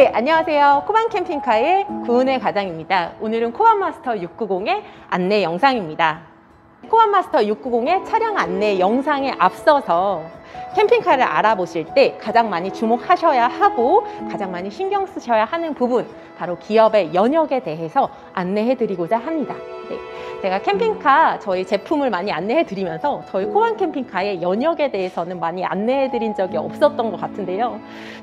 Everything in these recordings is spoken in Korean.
네, 안녕하세요. 코반 캠핑카의 구은혜 과장입니다. 오늘은 코반 마스터 690의 안내 영상입니다. 코반 마스터 690의 차량 안내 영상에 앞서서 캠핑카를 알아보실 때 가장 많이 주목하셔야 하고 가장 많이 신경 쓰셔야 하는 부분 바로 기업의 연역에 대해서 안내해 드리고자 합니다. 네. 제가 캠핑카 저희 제품을 많이 안내해 드리면서 저희 코반 캠핑카의 연역에 대해서는 많이 안내해 드린 적이 없었던 것 같은데요.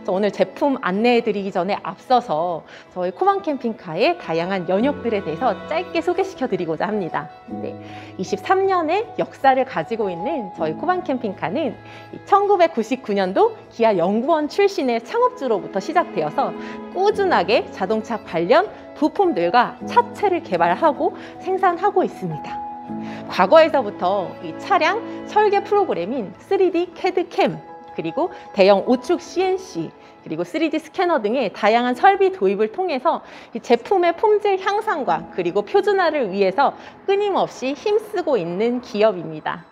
오늘 제품 안내해 드리기 전에 앞서서 저희 코반 캠핑카의 다양한 연역들에 대해서 짧게 소개시켜 드리고자 합니다. 네. 23년의 역사를 가지고 있는 저희 코반 캠핑카는 1999년도 기아 연구원 출신의 창업주로부터 시작되어서 꾸준하게 자동차 관련 부품들과 차체를 개발하고 생산하고 있습니다. 과거에서부터 이 차량 설계 프로그램인 3D CAD 캠 그리고 대형 우측 CNC 그리고 3D 스캐너 등의 다양한 설비 도입을 통해서 이 제품의 품질 향상과 그리고 표준화를 위해서 끊임없이 힘쓰고 있는 기업입니다.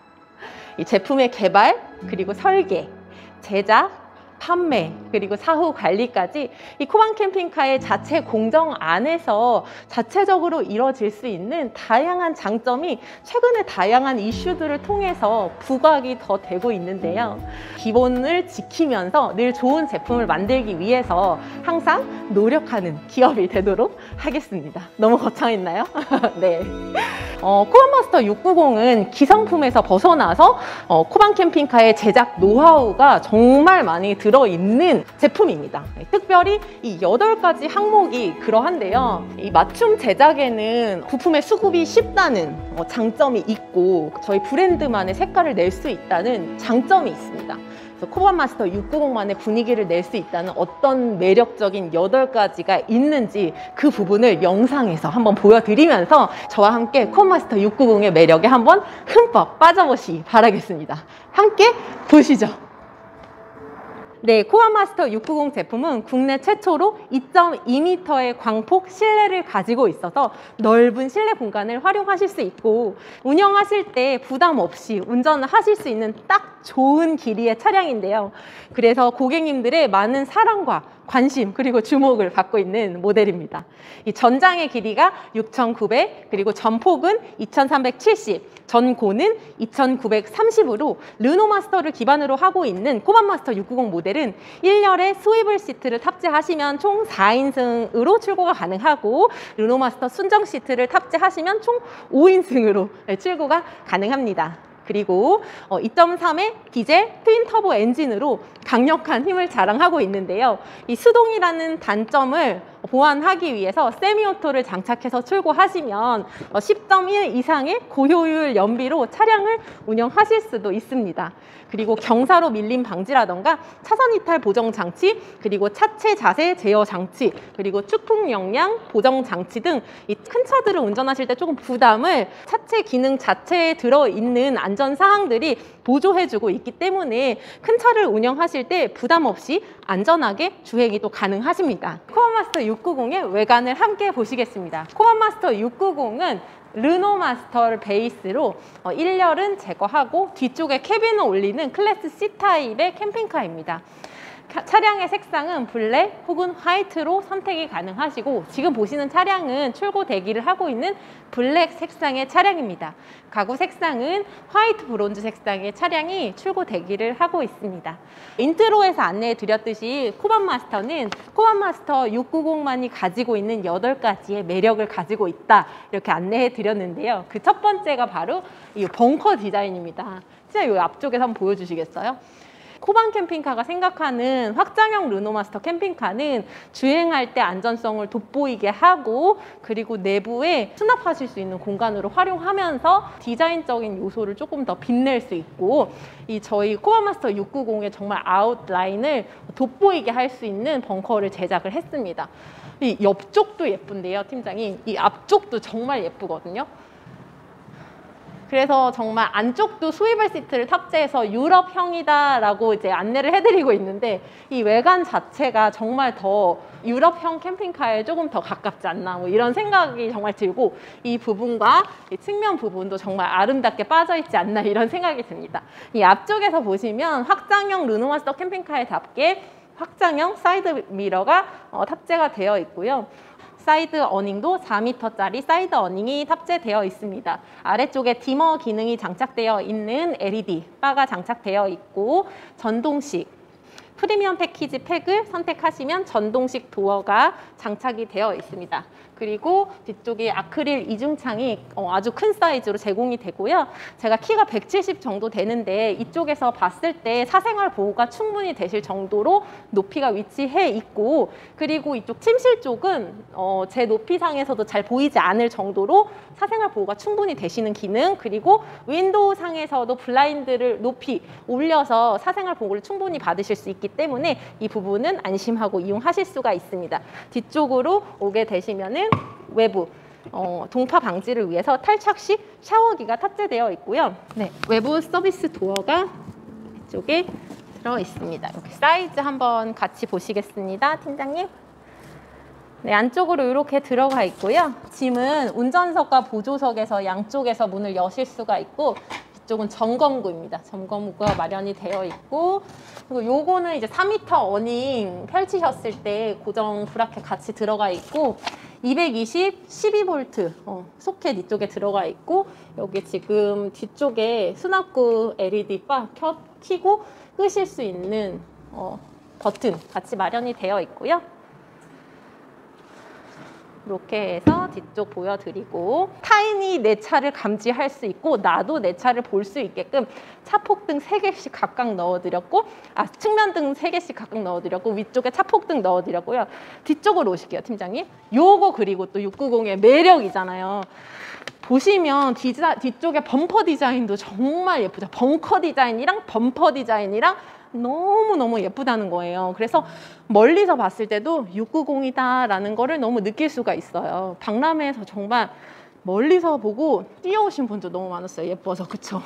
이 제품의 개발 그리고 설계, 제작, 판매 그리고 사후 관리까지 이 코반 캠핑카의 자체 공정 안에서 자체적으로 이뤄질 수 있는 다양한 장점이 최근에 다양한 이슈들을 통해서 부각이 더 되고 있는데요. 기본을 지키면서 늘 좋은 제품을 만들기 위해서 항상 노력하는 기업이 되도록 하겠습니다. 너무 거창했나요? 네. 어, 코반 마스터 690은 기성품에서 벗어나서 어, 코반 캠핑카의 제작 노하우가 정말 많이 들어 있는 제품입니다. 특별히 이 8가지 항목이 그러한데요. 이 맞춤 제작에는 부품의 수급이 쉽다는 어, 장점이 있고 저희 브랜드만의 색깔을 낼 수 있다는 장점이 있습니다. 그래서 코반 마스터 690만의 분위기를 낼 수 있다는 어떤 매력적인 8가지가 있는지 그 부분을 영상에서 한번 보여드리면서 저와 함께 코반 마스터 690의 매력에 한번 흠뻑 빠져보시기 바라겠습니다. 함께 보시죠. 네, 코어 마스터 690 제품은 국내 최초로 2.2m의 광폭 실내를 가지고 있어서 넓은 실내 공간을 활용하실 수 있고 운영하실 때 부담 없이 운전을 하실 수 있는 딱 좋은 길이의 차량인데요. 그래서 고객님들의 많은 사랑과 관심 그리고 주목을 받고 있는 모델입니다. 이 전장의 길이가 6,900 그리고 전폭은 2,370 전고는 2,930으로 르노 마스터를 기반으로 하고 있는 코반 마스터 690 모델은 1열에 스위블 시트를 탑재하시면 총 4인승으로 출고가 가능하고 르노 마스터 순정 시트를 탑재하시면 총 5인승으로 출고가 가능합니다. 그리고 2.3의 어, 디젤 트윈 터보 엔진으로 강력한 힘을 자랑하고 있는데요. 이 수동이라는 단점을 보완하기 위해서 semi-auto를 장착해서 출고하시면 10.1 어, 이상의 고효율 연비로 차량을 운영하실 수도 있습니다. 그리고 경사로 밀림 방지라던가 차선 이탈 보정 장치, 그리고 차체 자세 제어 장치, 그리고 측풍 영향 보정 장치 등 이 큰 차들을 운전하실 때 조금 부담을 차체 기능 자체에 들어있는 안전 사항들이 보조해주고 있기 때문에 큰 차를 운영하실 때 부담 없이 안전하게 주행이 또 가능하십니다. 코반마스터 690의 외관을 함께 보시겠습니다. 코반마스터 690은 르노 마스터를 베이스로 1열은 어, 제거하고 뒤쪽에 cabin을 올리는 클래스 C 타입의 캠핑카입니다. 차량의 색상은 블랙 혹은 화이트로 선택이 가능하시고 지금 보시는 차량은 출고 대기를 하고 있는 블랙 색상의 차량입니다. 가구 색상은 화이트 브론즈 색상의 차량이 출고 대기를 하고 있습니다. intro에서 안내해 드렸듯이 코반 마스터는 코반 마스터 690만이 가지고 있는 8가지의 매력을 가지고 있다 이렇게 안내해 드렸는데요. 그 첫 번째가 바로 이 벙커 디자인입니다. 진짜 이 앞쪽에서 한번 보여주시겠어요? 코반 캠핑카가 생각하는 확장형 르노마스터 캠핑카는 주행할 때 안전성을 돋보이게 하고 그리고 내부에 수납하실 수 있는 공간으로 활용하면서 디자인적인 요소를 조금 더 빛낼 수 있고 이 저희 코반마스터 690의 정말 아웃라인을 돋보이게 할 수 있는 벙커를 제작을 했습니다. 이 옆쪽도 예쁜데요, 팀장이. 이 앞쪽도 정말 예쁘거든요. 그래서 정말 안쪽도 스위블 시트를 탑재해서 유럽형이다라고 이제 안내를 해드리고 있는데 이 외관 자체가 정말 더 유럽형 캠핑카에 조금 더 가깝지 않나 뭐 이런 생각이 정말 들고 이 부분과 이 측면 부분도 정말 아름답게 빠져있지 않나 이런 생각이 듭니다. 이 앞쪽에서 보시면 확장형 르노마스터 캠핑카에 답게 확장형 사이드 미러가 어, 탑재가 되어 있고요. side awning도 4m짜리 side awning이 탑재되어 있습니다. 아래쪽에 dimmer 기능이 장착되어 있는 LED 바가 장착되어 있고 전동식 프리미엄 패키지 팩을 선택하시면 전동식 도어가 장착이 되어 있습니다. 그리고 뒤쪽에 아크릴 이중창이 어, 아주 큰 사이즈로 제공이 되고요. 제가 키가 170 정도 되는데 이쪽에서 봤을 때 사생활 보호가 충분히 되실 정도로 높이가 위치해 있고 그리고 이쪽 침실 쪽은 어, 제 높이상에서도 잘 보이지 않을 정도로 사생활 보호가 충분히 되시는 기능 그리고 윈도우 상에서도 블라인드를 높이 올려서 사생활 보호를 충분히 받으실 수 있기 때문에 이 부분은 안심하고 이용하실 수가 있습니다. 뒤쪽으로 오게 되시면은 외부 어, 동파 방지를 위해서 탈착식 샤워기가 탑재되어 있고요. 네, 외부 서비스 도어가 이쪽에 들어 있습니다. 이렇게 사이즈 한번 같이 보시겠습니다, 팀장님. 네, 안쪽으로 이렇게 들어가 있고요. 짐은 운전석과 보조석에서 양쪽에서 문을 여실 수가 있고 이쪽은 점검구입니다. 점검구가 마련이 되어 있고 그리고 요거는 이제 4m 어닝 펼치셨을 때 고정 브라켓 같이 들어가 있고 220 12V 어, 소켓 이쪽에 들어가 있고 여기 지금 뒤쪽에 수납구 LED 바 켜, 키고 끄실 수 있는 어, 버튼 같이 마련이 되어 있고요. 이렇게 해서 뒤쪽 보여드리고 타인이 내 차를 감지할 수 있고 나도 내 차를 볼 수 있게끔 차폭등 3개씩 각각 넣어드렸고 아 측면등 3개씩 각각 넣어드렸고 위쪽에 차폭등 넣어드렸고요. 뒤쪽으로 오실게요 팀장님. 요거 그리고 또 690의 매력이잖아요. 보시면 디자, 뒤쪽에 범퍼 디자인도 정말 예쁘죠. 벙커 디자인이랑 범퍼 디자인이랑 너무너무 예쁘다는 거예요. 그래서 멀리서 봤을 때도 690이다라는 거를 너무 느낄 수가 있어요. 박람회에서 정말 멀리서 보고 뛰어오신 분도 너무 많았어요. 예뻐서 그쵸?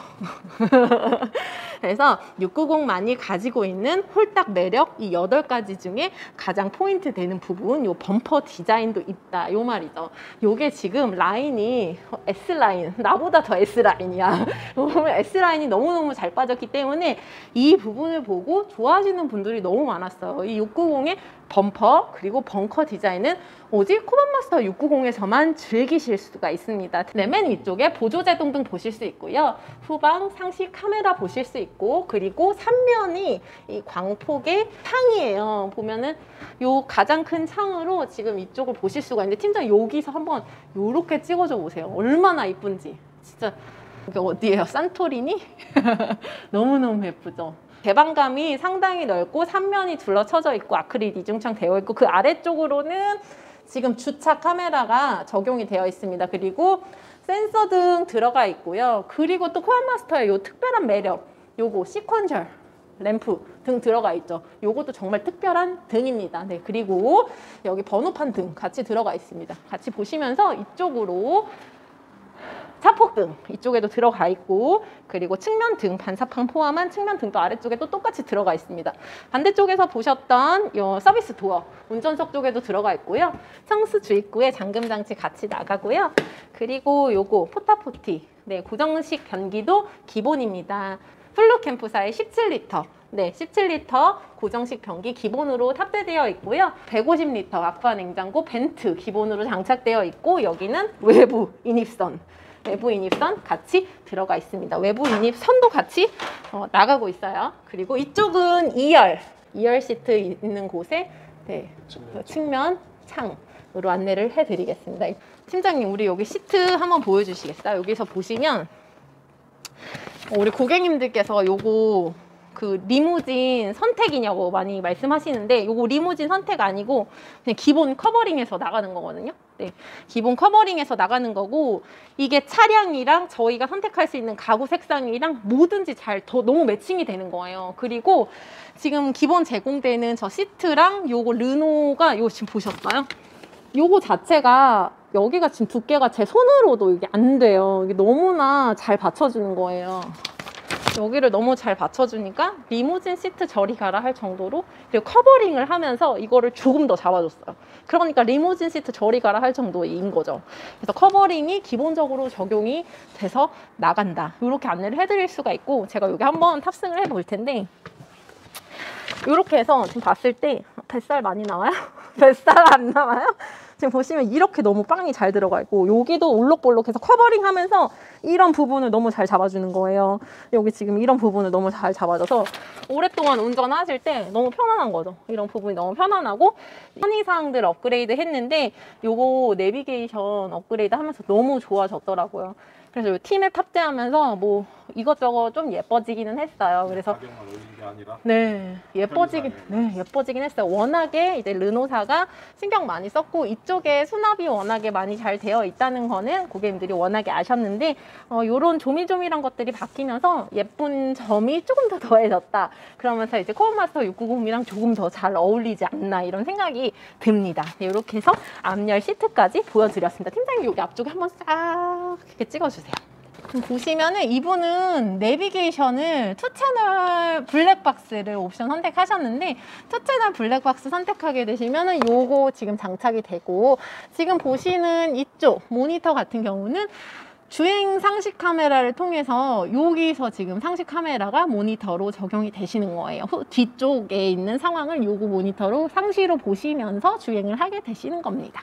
그래서 690만이 가지고 있는 홀딱 매력 이 여덟 가지 중에 가장 포인트 되는 부분 요 범퍼 디자인도 있다 요 말이죠. 요게 지금 라인이 S라인 나보다 더 S라인이야. 보면 S라인이 너무너무 잘 빠졌기 때문에 이 부분을 보고 좋아하시는 분들이 너무 많았어요. 이 690의 범퍼 그리고 벙커 디자인은 오직 코반마스터 690에서만 즐기실 수가 있습니다. 네, 맨 위쪽에 보조제동 등 보실 수 있고요. 후방 상시 카메라 보실 수 있고 그리고 3면이 이 광폭의 창이에요. 보면은 요 가장 큰 창으로 지금 이쪽을 보실 수가 있는데 팀장 여기서 한번 요렇게 찍어줘 보세요. 얼마나 이쁜지. 진짜 이게 어디예요? 산토리니? 너무너무 예쁘죠? 개방감이 상당히 넓고 3면이 둘러쳐져 있고 아크릴 이중창 되어 있고 그 아래쪽으로는 지금 주차 카메라가 적용이 되어 있습니다. 그리고 센서 등 들어가 있고요. 그리고 또 코안마스터의 요 특별한 매력, 요거 시퀀셜 램프 등 들어가 있죠. 요것도 정말 특별한 등입니다. 네, 그리고 여기 번호판 등 같이 들어가 있습니다. 같이 보시면서 이쪽으로 차폭등 이쪽에도 들어가 있고 그리고 측면등 반사판 포함한 측면등도 아래쪽에 또 똑같이 들어가 있습니다. 반대쪽에서 보셨던 요 서비스 도어 운전석 쪽에도 들어가 있고요. 청수 주입구에 잠금 장치 같이 나가고요. 그리고 요거 포타포티 네 고정식 변기도 기본입니다. 플루 캠프사의 17리터 네, 17리터 고정식 변기 기본으로 탑재되어 있고요. 150리터 아쿠아 냉장고 vent 기본으로 장착되어 있고 여기는 외부 인입선 외부 인입선 같이 들어가 있습니다. 외부 인입선도 같이 어, 나가고 있어요. 그리고 이쪽은 2열, 2열 시트 있는 곳에 네, 측면 창으로 안내를 해드리겠습니다. 팀장님, 우리 여기 시트 한번 보여주시겠어요? 여기서 보시면 어, 우리 고객님들께서 요거 그 리무진 선택이냐고 많이 말씀하시는데 요거 리무진 선택 아니고 그냥 기본 커버링에서 나가는 거거든요. 네, 기본 커버링에서 나가는 거고 이게 차량이랑 저희가 선택할 수 있는 가구 색상이랑 뭐든지 잘 더 너무 매칭이 되는 거예요. 그리고 지금 기본 제공되는 저 시트랑 요거 르노가 요거 지금 보셨어요? 요거 자체가 여기가 지금 두께가 제 손으로도 이게 안 돼요. 이게 너무나 잘 받쳐주는 거예요. 여기를 너무 잘 받쳐주니까 리무진 시트 저리 가라 할 정도로 그리고 covering을 하면서 이거를 조금 더 잡아줬어요. 그러니까 리무진 시트 저리 가라 할 정도인 거죠. 그래서 covering이 기본적으로 적용이 돼서 나간다. 이렇게 안내를 해드릴 수가 있고 제가 여기 한번 탑승을 해볼 텐데 이렇게 해서 지금 봤을 때 뱃살 많이 나와요? 뱃살 안 나와요? 지금 보시면 이렇게 너무 빵이 잘 들어가 있고 여기도 올록볼록 해서 covering 하면서 이런 부분을 너무 잘 잡아주는 거예요. 여기 지금 이런 부분을 너무 잘 잡아줘서 오랫동안 운전하실 때 너무 편안한 거죠. 이런 부분이 너무 편안하고 편의사항들 업그레이드 했는데 요거 내비게이션 업그레이드 하면서 너무 좋아졌더라고요. 그래서 요 팀에 탑재하면서 뭐 이것저것 좀 예뻐지기는 했어요. 그래서 가격만 올린 게 아니라 네, 예뻐지긴, 네, 예뻐지긴 했어요. 워낙에 이제 르노사가 신경 많이 썼고, 이쪽에 수납이 워낙에 많이 잘 되어 있다는 거는 고객님들이 워낙에 아셨는데, 어, 요런 조밀조밀한 것들이 바뀌면서 예쁜 점이 조금 더 더해졌다. 그러면서 이제 코반마스터 690이랑 조금 더 잘 어울리지 않나, 이런 생각이 듭니다. 네, 이렇게 해서 앞열 시트까지 보여드렸습니다. 팀장님, 여기 앞쪽에 한번 싹 이렇게 찍어주세요. 지금 보시면은 이분은 내비게이션을 two 채널 블랙박스를 옵션 선택하셨는데 two 채널 블랙박스 선택하게 되시면은 요거 지금 장착이 되고 지금 보시는 이쪽 모니터 같은 경우는 주행 상시 카메라를 통해서 여기서 지금 상시 카메라가 모니터로 적용이 되시는 거예요. 후- 뒤쪽에 있는 상황을 요거 모니터로 상시로 보시면서 주행을 하게 되시는 겁니다.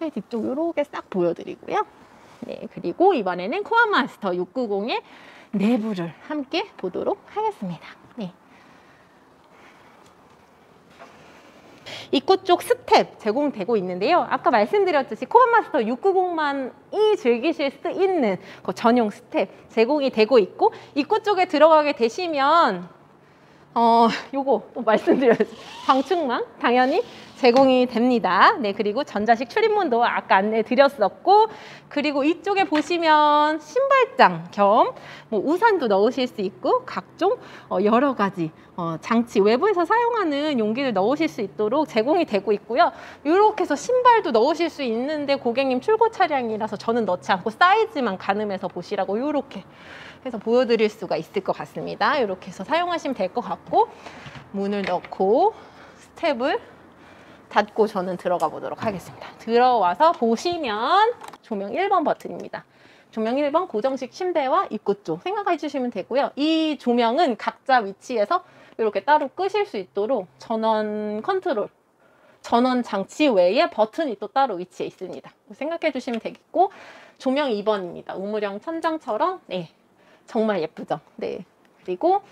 네, 뒤쪽 요렇게 싹 보여드리고요. 네, 그리고 이번에는 코어 마스터 690의 내부를 함께 보도록 하겠습니다. 네. 입구 쪽 스텝 제공되고 있는데요. 아까 말씀드렸듯이 코반마스터 690만이 즐기실 수 있는 그 전용 스텝 제공이 되고 있고 입구 쪽에 들어가게 되시면 어, 요거 또 말씀드려야지. 방충망 당연히 제공이 됩니다. 네, 그리고 전자식 출입문도 아까 안내 드렸었고, 그리고 이쪽에 보시면 신발장 겸 뭐 우산도 넣으실 수 있고, 각종 어, 여러 가지 어, 장치 외부에서 사용하는 용기를 넣으실 수 있도록 제공이 되고 있고요. 이렇게 해서 신발도 넣으실 수 있는데 고객님 출고 차량이라서 저는 넣지 않고 사이즈만 가늠해서 보시라고 이렇게 해서 보여드릴 수가 있을 것 같습니다. 이렇게 해서 사용하시면 될 것 같고 문을 넣고 스텝을 닫고 저는 들어가 보도록 하겠습니다. 들어와서 보시면 조명 1번 버튼입니다. 조명 1번 고정식 침대와 입구 쪽 생각해 주시면 되고요. 이 조명은 각자 위치에서 이렇게 따로 끄실 수 있도록 전원 컨트롤 전원 장치 외에 버튼이 또 따로 위치해 있습니다. 생각해 주시면 되겠고 조명 2번입니다. 우물형 천장처럼 네 정말 예쁘죠. 네 그리고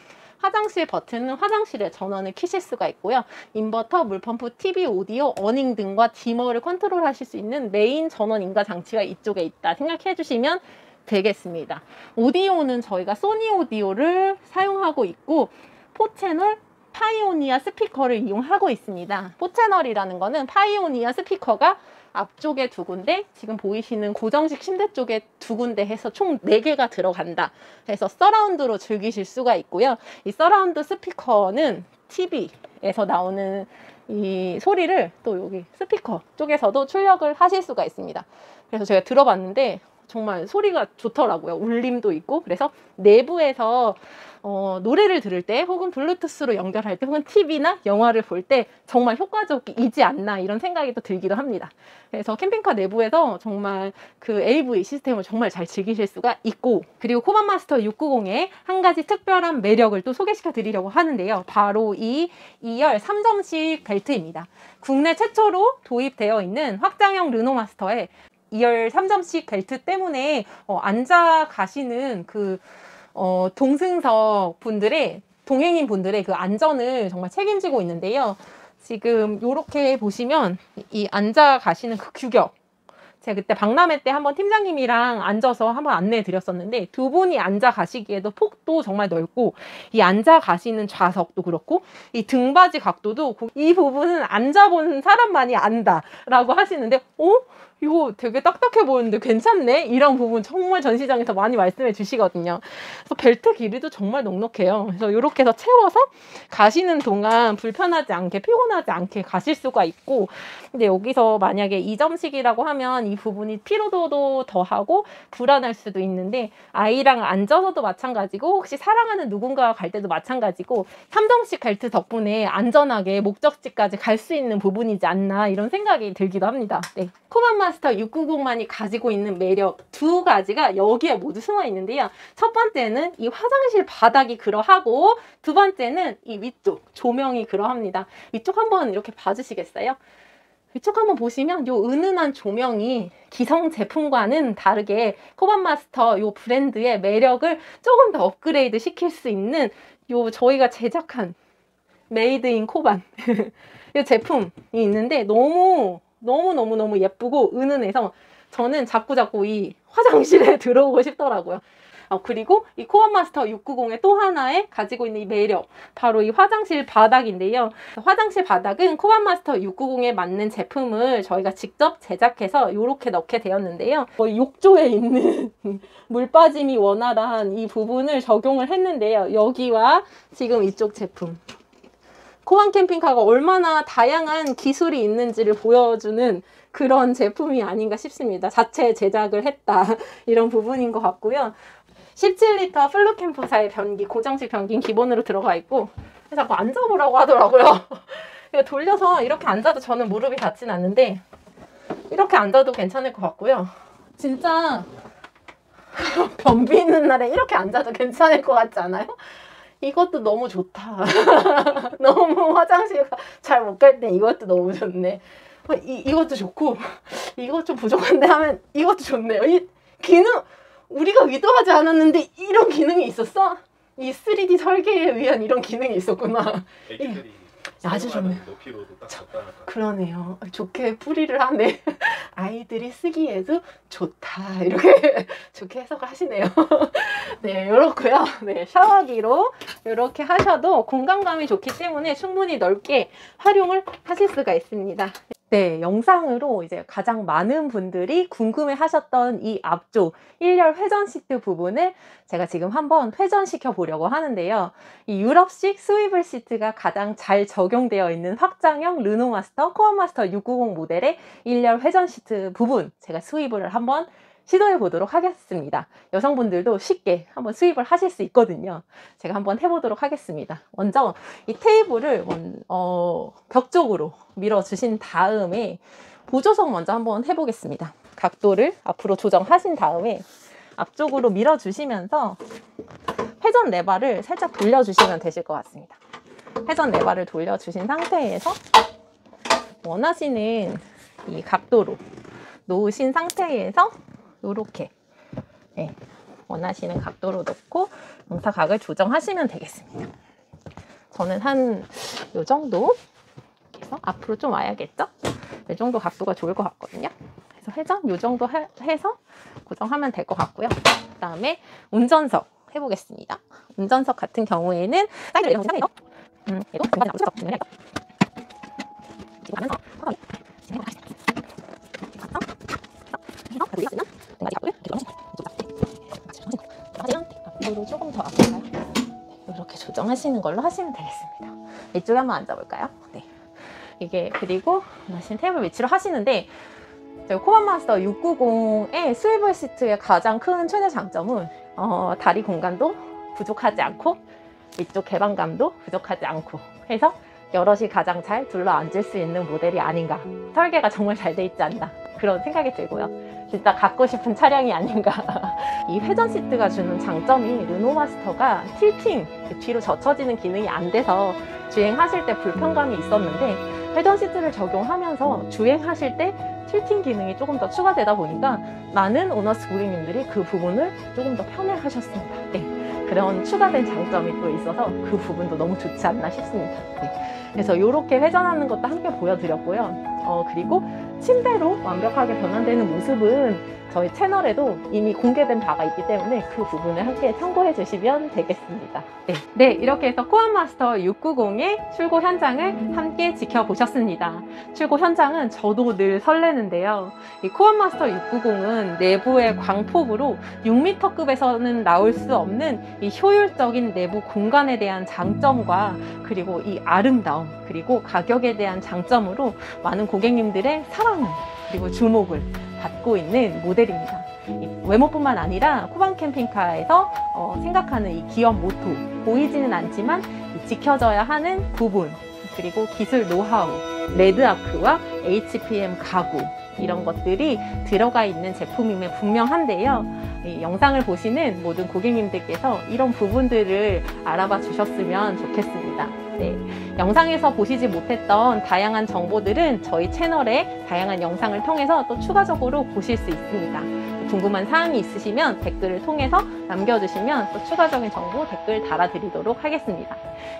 화장실 버튼은 화장실에 전원을 키실 수가 있고요. 인버터, 물펌프, TV, 오디오, awning 등과 dimmer를 컨트롤하실 수 있는 메인 전원 인가 장치가 이쪽에 있다 생각해 주시면 되겠습니다. 오디오는 저희가 소니 오디오를 사용하고 있고 four채널 파이오니아 스피커를 이용하고 있습니다. four채널이라는 거는 파이오니아 스피커가 앞쪽에 두 군데, 지금 보이시는 고정식 침대 쪽에 두 군데 해서 총 네개가 들어간다. 해서 서라운드로 즐기실 수가 있고요. 이 서라운드 스피커는 TV에서 나오는 이 소리를 또 여기 스피커 쪽에서도 출력을 하실 수가 있습니다. 그래서 제가 들어봤는데 정말 소리가 좋더라고요. 울림도 있고 그래서 내부에서 어, 노래를 들을 때 혹은 블루투스로 연결할 때 혹은 TV나 영화를 볼 때 정말 효과적이지 않나 이런 생각이 또 들기도 합니다. 그래서 캠핑카 내부에서 정말 그 AV 시스템을 정말 잘 즐기실 수가 있고 그리고 코반 마스터 690의 한 가지 특별한 매력을 또 소개시켜 드리려고 하는데요. 바로 이 2열 3점식 벨트입니다. 국내 최초로 도입되어 있는 확장형 르노 마스터에 2열 3점식 벨트 때문에 어, 앉아 가시는 그 어, 동승석 분들의 동행인 분들의 그 안전을 정말 책임지고 있는데요. 지금 이렇게 보시면 이 앉아 가시는 그 규격 제가 그때 박람회 때 한번 팀장님이랑 앉아서 한번 안내해 드렸었는데 두 분이 앉아 가시기에도 폭도 정말 넓고 이 앉아 가시는 좌석도 그렇고 이 등받이 각도도 이 부분은 앉아본 사람만이 안다라고 하시는데 어? 이거 되게 딱딱해 보이는데 괜찮네? 이런 부분 정말 전시장에서 많이 말씀해 주시거든요. 그래서 벨트 길이도 정말 넉넉해요. 그래서 이렇게 해서 채워서 가시는 동안 불편하지 않게 피곤하지 않게 가실 수가 있고 근데 여기서 만약에 2점식이라고 하면 이 부분이 피로도도 더하고 불안할 수도 있는데 아이랑 앉아서도 마찬가지고 혹시 사랑하는 누군가와 갈 때도 마찬가지고 삼정식 벨트 덕분에 안전하게 목적지까지 갈 수 있는 부분이지 않나 이런 생각이 들기도 합니다. 네. 코만 마스터 690만이 가지고 있는 매력 두 가지가 여기에 모두 숨어 있는데요. 첫 번째는 이 화장실 바닥이 그러하고 두 번째는 이 위쪽 조명이 그러합니다. 위쪽 한번 이렇게 봐주시겠어요? 위쪽 한번 보시면 요 은은한 조명이 기성 제품과는 다르게 코반 마스터 요 브랜드의 매력을 조금 더 업그레이드 시킬 수 있는 요 저희가 제작한 made in 코반 이 제품이 있는데 너무 너무 너무 너무 예쁘고 은은해서 저는 자꾸 자꾸 이 화장실에 들어오고 싶더라고요. 어, 그리고 이 코반 마스터 690의 또 하나의 가지고 있는 이 매력 바로 이 화장실 바닥인데요. 화장실 바닥은 코어 마스터 690에 맞는 제품을 저희가 직접 제작해서 이렇게 넣게 되었는데요. 어, 욕조에 있는 물 빠짐이 원활한 이 부분을 적용을 했는데요. 여기와 지금 이쪽 제품 코안 캠핑카가 얼마나 다양한 기술이 있는지를 보여주는 그런 제품이 아닌가 싶습니다. 자체 제작을 했다 이런 부분인 것 같고요. 17리터 플루캠프사의 변기, 고장식 변기는 기본으로 들어가 있고 자꾸 앉아보라고 하더라고요. 이거 돌려서 이렇게 앉아도 저는 무릎이 닿진 않는데 이렇게 앉아도 괜찮을 것 같고요. 진짜 변비 있는 날에 이렇게 앉아도 괜찮을 것 같지 않아요? 이것도 너무 좋다. 너무 화장실 잘 못갈때 이것도 너무 좋네. 어, 이, 이것도 좋고 이것 좀 부족한데 하면 이것도 좋네요. 이 기능 우리가 의도하지 않았는데 이런 기능이 있었어? 이 3D 설계에 위한 이런 기능이 있었구나. 아주 좋네요. 그러네요. 좋게 풀이를 하네. 아이들이 쓰기에도 좋다. 이렇게 좋게 해석을 하시네요. 네, 이렇고요. 네, 샤워기로 이렇게 하셔도 공간감이 좋기 때문에 충분히 넓게 활용을 하실 수가 있습니다. 네, 영상으로 이제 가장 많은 분들이 궁금해 하셨던 이 앞쪽 1열 회전 시트 부분을 제가 지금 한번 회전시켜 보려고 하는데요. 이 유럽식 스위블 시트가 가장 잘 적용되어 있는 확장형 르노마스터 코어마스터 690 모델의 1열 회전 시트 부분 제가 스위블을 한번 시도해 보도록 하겠습니다. 여성분들도 쉽게 한번 수입을 하실 수 있거든요. 제가 한번 해보도록 하겠습니다. 먼저 이 테이블을 어, 벽 쪽으로 밀어 주신 다음에 보조석 먼저 한번 해보겠습니다. 각도를 앞으로 조정하신 다음에 앞쪽으로 밀어 주시면서 회전 레바를 살짝 돌려주시면 되실 것 같습니다. 회전 레바를 돌려주신 상태에서 원하시는 이 각도로 놓으신 상태에서 이렇게 네, 원하시는 각도로 놓고 영타각을 조정하시면 되겠습니다. 저는 한 이 정도 해서 앞으로 좀 와야겠죠? 이 정도 각도가 좋을 것 같거든요. 그래서 회전 이 정도 해, 서 고정하면 될 것 같고요. 그 다음에 운전석 해보겠습니다. 운전석 같은 경우에는 사이드를 이런 상태요 음, 얘도 중간에 진행을 해요. 지금 가면서 진행을 하겠습니다. 그래서 그리고 앞으로 조금 더 아플까요? 이렇게 조정하시는 걸로 하시면 되겠습니다. 이쪽에 한번 앉아볼까요? 네. 이게 그리고 원하시는 테이블 위치로 하시는데 저희 코만마스터 690의 스위블 시트의 가장 큰 최대 장점은 어, 다리 공간도 부족하지 않고 이쪽 개방감도 부족하지 않고 해서 여럿이 가장 잘 둘러 앉을 수 있는 모델이 아닌가 설계가 정말 잘 돼 있지 않나 그런 생각이 들고요 진짜 갖고 싶은 차량이 아닌가 이 회전 시트가 주는 장점이 르노마스터가 틸팅 뒤로 젖혀지는 기능이 안 돼서 주행하실 때 불편감이 있었는데 회전 시트를 적용하면서 주행하실 때 틸팅 기능이 조금 더 추가되다 보니까 많은 오너스 고객님들이 그 부분을 조금 더 편해하셨습니다. 네, 그런 추가된 장점이 또 있어서 그 부분도 너무 좋지 않나 싶습니다. 네, 그래서 이렇게 회전하는 것도 함께 보여드렸고요. 어, 그리고 침대로 완벽하게 변환되는 모습은 저희 채널에도 이미 공개된 바가 있기 때문에 그 부분을 함께 참고해 주시면 되겠습니다. 네, 네 이렇게 해서 코안마스터 690의 출고 현장을 함께 지켜보셨습니다. 출고 현장은 저도 늘 설레는데요. 이 코안마스터 690은 내부의 광폭으로 6m급에서는 나올 수 없는 이 효율적인 내부 공간에 대한 장점과 그리고 이 아름다움 그리고 가격에 대한 장점으로 많은 고객님들의 사랑을 그리고 주목을 받고 있는 모델입니다. 이 외모뿐만 아니라 코반 캠핑카에서 어, 생각하는 이 기업 모토 보이지는 않지만 이 지켜져야 하는 부분 그리고 기술 노하우 레드아크와 HPM 가구 이런 것들이 들어가 있는 제품임에 분명한데요. 이 영상을 보시는 모든 고객님들께서 이런 부분들을 알아봐 주셨으면 좋겠습니다. 네. 영상에서 보시지 못했던 다양한 정보들은 저희 채널의 다양한 영상을 통해서 또 추가적으로 보실 수 있습니다. 궁금한 사항이 있으시면 댓글을 통해서 남겨주시면 또 추가적인 정보 댓글 달아드리도록 하겠습니다.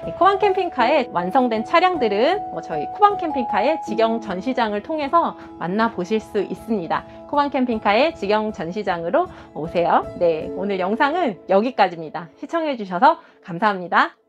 이 코반 캠핑카의 완성된 차량들은 뭐 저희 코반 캠핑카의 직영 전시장을 통해서 만나보실 수 있습니다. 코반 캠핑카의 직영 전시장으로 오세요. 네, 오늘 영상은 여기까지입니다. 시청해주셔서 감사합니다.